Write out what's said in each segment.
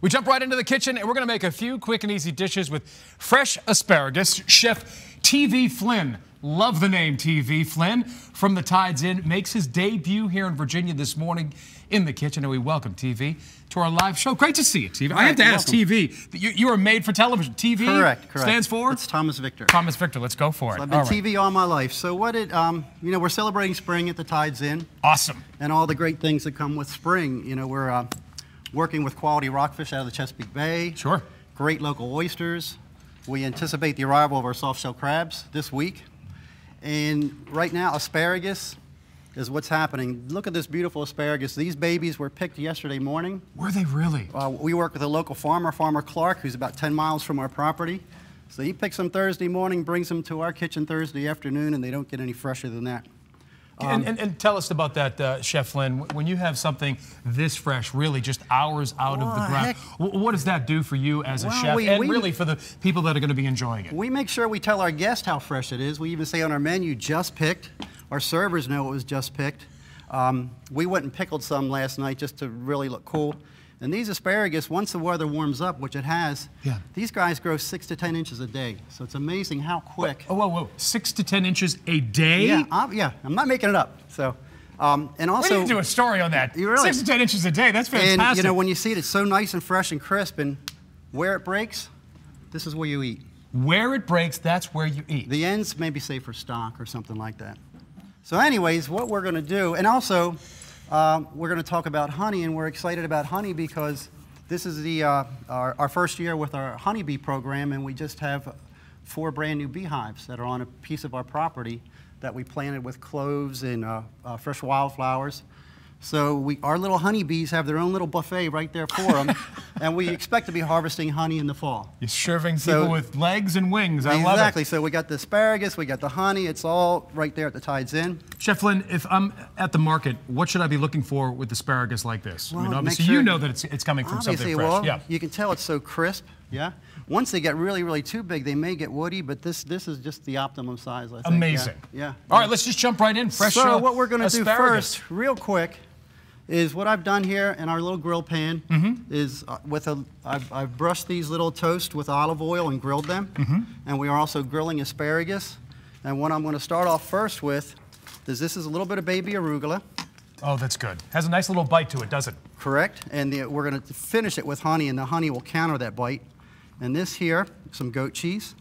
We jump right into the kitchen and we're going to make a few quick and easy dishes with fresh asparagus. Chef TV Flynn, love the name TV Flynn, from the Tides Inn, makes his debut here in Virginia this morning in the kitchen. And we welcome TV to our live show. Great to see you, TV. I have to ask welcome. TV, you, you are made for television. TV Correct, correct. stands for? It's Thomas Victor. Thomas Victor. Let's go for it. I've been All right. TV all my life. So what it, um, you know, we're celebrating spring at the Tides Inn Awesome. and all the great things that come with spring. You know, we're uh, working with quality rockfish out of the Chesapeake Bay. Sure. Great local oysters. We anticipate the arrival of our soft shell crabs this week. And right now, asparagus is what's happening. Look at this beautiful asparagus. These babies were picked yesterday morning. Were they really? Uh, we work with a local farmer, Farmer Clark, who's about 10 miles from our property. So he picks them Thursday morning, brings them to our kitchen Thursday afternoon, and they don't get any fresher than that. And, and, and tell us about that, uh, Chef Flynn. When you have something this fresh, really just hours out of the ground, heck- what does that do for you as a chef we- and we- really for the people that are going to be enjoying it? We make sure we tell our guests how fresh it is. We even say on our menu, just picked. Our servers know it was just picked. Um, we went and pickled some last night just to really look cool. And these asparagus, once the weather warms up, which it has, Yeah. these guys grow six to 10 inches a day. So it's amazing how quick. Oh, whoa, whoa. Six to 10 inches a day? Yeah, I'm, yeah, I'm not making it up. So, um, and We also, need to do a story on that. You really- Six to 10 inches a day. That's fantastic. And you know, when you see it, it's so nice and fresh and crisp, and where it breaks, this is where you eat. Where it breaks, that's where you eat. The ends maybe say for stock or something like that. So, anyways, what we're going to do, and also um, we're going to talk about honey, and we're excited about honey because this is the uh, our, our first year with our honeybee program, and we just have four brand new beehives that are on a piece of our property that we planted with cloves and uh, uh, fresh wildflowers. So we, our little honeybees have their own little buffet right there for them, and we expect to be harvesting honey in the fall. You're serving So- people with legs and wings. I love it. exactly. So we got the asparagus, we got the honey. It's all right there at the Tides Inn. Chef Flynn, if I'm at the market, what should I be looking for with asparagus like this? I mean, obviously, sure- you know that it's, it's coming from something fresh. well, yeah. you can tell it's so crisp. Yeah. Once they get really, really too big, they may get woody, but this this is just the optimum size. I think. Amazing. Yeah. All right, let's just jump right in. Fresh so uh, what we're going to do first, real quick, is what I've done here in our little grill pan Mm-hmm. is uh, with a I've, I've brushed these little toast with olive oil and grilled them, Mm-hmm. and we are also grilling asparagus. And what I'm going to start off first with is this is a little bit of baby arugula. Oh, that's good. Has a nice little bite to it, does it? Correct. And the, we're going to finish it with honey, and the honey will counter that bite. And this here, some goat cheese.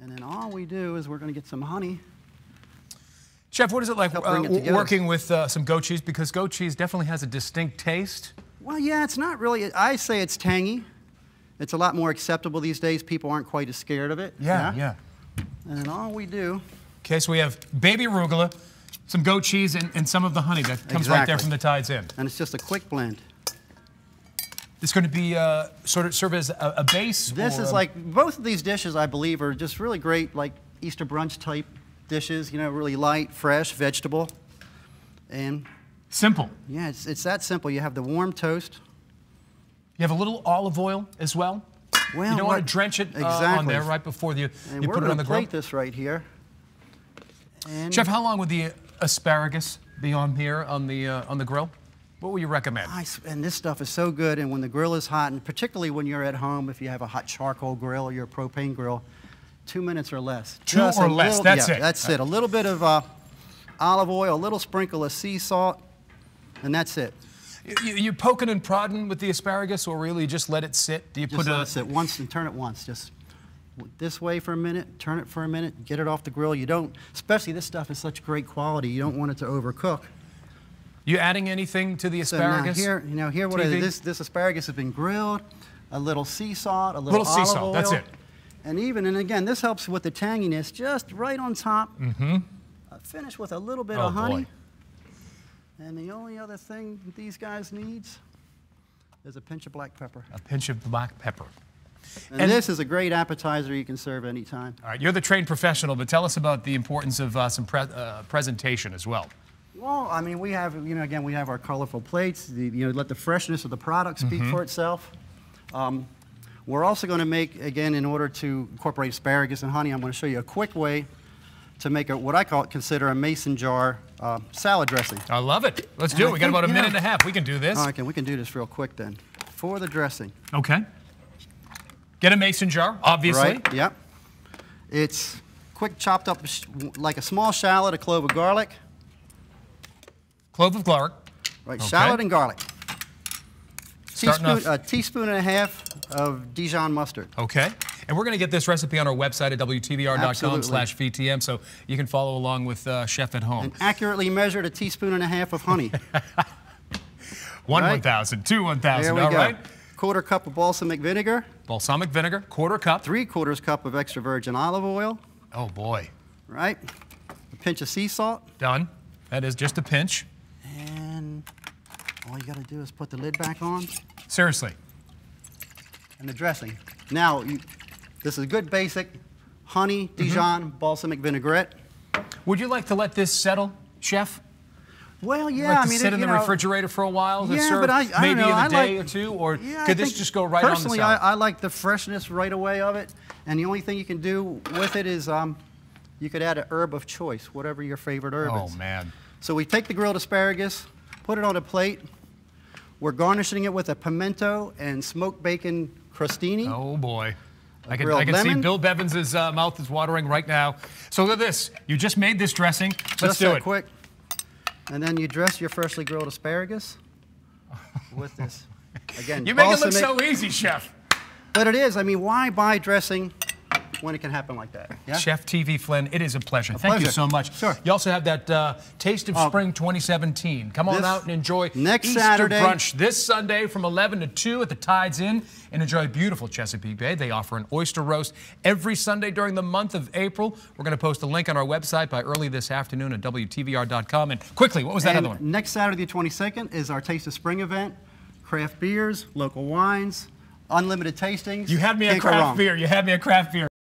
And then all we do is we're going to get some honey. Chef, what is it like uh, it working with uh, some goat cheese? Because goat cheese definitely has a distinct taste. Well, yeah, it's not really, I say it's tangy. It's a lot more acceptable these days. People aren't quite as scared of it. yeah. Yeah. And then all we do, Okay, so we have baby arugula, some goat cheese, and, and some of the honey that comes right there from the Tides Inn. and it's just a quick blend. It's going to be uh, sort of serve as a, a base. This is a- like, both of these dishes, I believe, are just really great, like Easter brunch type dishes, you know, really light, fresh, vegetable. And simple. yeah, it's, it's that simple. You have the warm toast. You have a little olive oil as well. Well, you don't want to drench it uh, on there right before you, And you put it on the to grill. plate this right here. And Chef, how long would the asparagus be on here on the uh, on the grill? What would you recommend? I and this stuff is so good. And when the grill is hot, and particularly when you're at home, if you have a hot charcoal grill or your propane grill, two minutes or less. Two Just or less, little- that's yeah, it. That's it. A little bit of uh, olive oil, a little sprinkle of sea salt, and that's it. You, you poking and prodding with the asparagus, or really just let it sit? Do you Just put let a it sit once and turn it once. Just this way for a minute, turn it for a minute, get it off the grill. You don't, especially this stuff is such great quality. You don't want it to overcook. You adding anything to the asparagus? So here, you know, here what is this? This asparagus has been grilled, a little sea salt, a little, Little sea olive salt, oil, that's it. And even and again, this helps with the tanginess just right on top. Mm-hmm. Uh, finish with a little bit Oh, of honey, boy. and the only other thing these guys needs is a pinch of black pepper. A pinch of black pepper. And, And- this is a great appetizer you can serve anytime. All right, you're the trained professional, but tell us about the importance of uh, some pre- uh, presentation as well. Well, I mean, we have, you know, again, we have our colorful plates. The, you know, let the freshness of the product speak Mm-hmm. for itself. Um, we're also going to make, again, in order to incorporate asparagus and honey, I'm going to show you a quick way to make a, what I call consider a mason jar uh, salad dressing. I love it. Let's And do I it. We got about a minute know- and a half. We can do this. All right, okay, we can do this real quick then. for the dressing. Okay. Get a mason jar, obviously. Right? Yep. It's quick chopped up like a small shallot, a clove of garlic. Clove of garlic. Right, Okay. shallot and garlic. Starting Teaspoon, off- a teaspoon and a half of Dijon mustard. Okay. And we're going to get this recipe on our website at WTVR.com slash VTM, so you can follow along with uh, Chef at home. And accurately measured a teaspoon and a half of honey. One right. 1,000, two 1,000, there we all go. right? Quarter cup of balsamic vinegar, Balsamic vinegar, quarter cup. three quarters cup of extra virgin olive oil, Oh, boy. right? A pinch of sea salt, Done. That is just a pinch. You got to do is put the lid back on Seriously. and the dressing. Now, you, this is a good basic honey, Mm-hmm. Dijon, balsamic vinaigrette. Would you like to let this settle, Chef? Well, yeah, like I mean, sit it- in the know, refrigerator for a while to Yeah, serve but I- I maybe in a I day like- or two? Or Yeah, I could this just go right on the personally. I, I like the freshness right away of it, and the only thing you can do with it is um, you could add a herb of choice, whatever your favorite herb oh, is. man. So we take the grilled asparagus, put it on a plate. We're garnishing it with a pimento and smoked bacon crostini. Oh boy. I can, I can see. Bill Bevins' uh, mouth is watering right now. So look at this. You just made this dressing. Let's Just do it. quick. And then you dress your freshly grilled asparagus with this. Again, You make it look so easy, Chef. But it is. I mean, why buy dressing when it can happen like that? Yeah. Chef TV Flynn, it is a pleasure. Thank you so much. Sure. You also have that uh, Taste of Oh. Spring 2017. Come on out and enjoy next Easter Saturday. brunch this Sunday from 11 to 2 at the Tides Inn and enjoy beautiful Chesapeake Bay. They offer an oyster roast every Sunday during the month of April. We're going to post a link on our website by early this afternoon at WTVR.com. And quickly, what was that And other one? Next Saturday, the 22nd, is our Taste of Spring event. Craft beers, local wines, unlimited tastings. You had me a Can't go craft beer. You had me a craft beer.